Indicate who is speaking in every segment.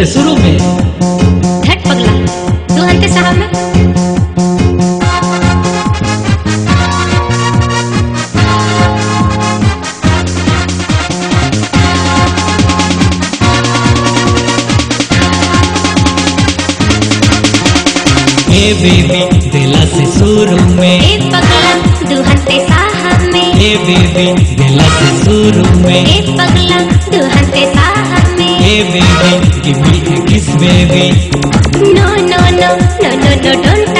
Speaker 1: से शुरू में। घट पगला। दुल्हन के साहब में। ए बेबी दिला से शुरू में।
Speaker 2: ए पगला साहब में।
Speaker 1: ए बेबी दिला से शुरू में।
Speaker 2: ए पगला साहब में।
Speaker 1: ए baby give me a kiss baby
Speaker 2: No, no, no, no, no, no, don't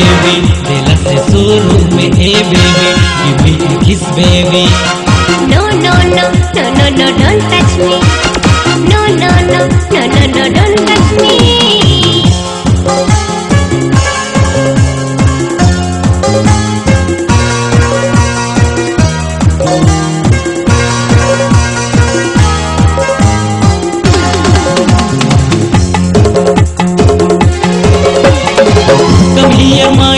Speaker 1: baby दिला से शुरू में ए baby give me a kiss baby
Speaker 2: No, no, no, no, no, no, don't touch me. No, no, no, no, no, no, don't touch me.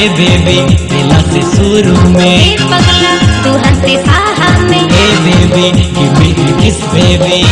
Speaker 1: Hey baby दिला से शुरू में
Speaker 2: ए पगला दुहते साहा में
Speaker 1: hey baby give me a kiss baby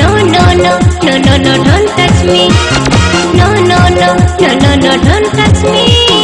Speaker 2: No, no, no, no, no, no, don't touch me. No, no, no, no, no, no, don't touch me.